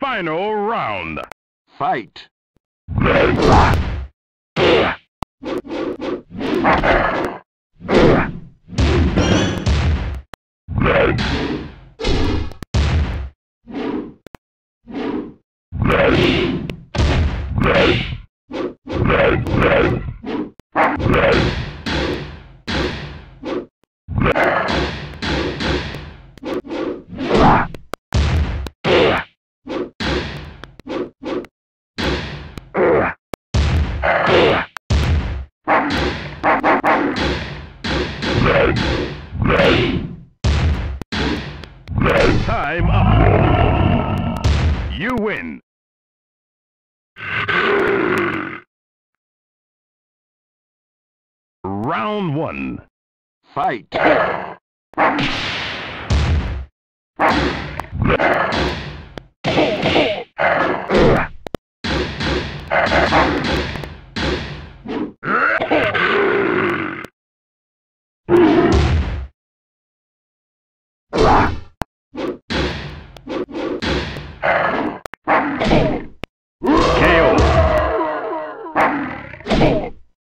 Final round. Fight. Right. Time up. You win. Round one. Fight.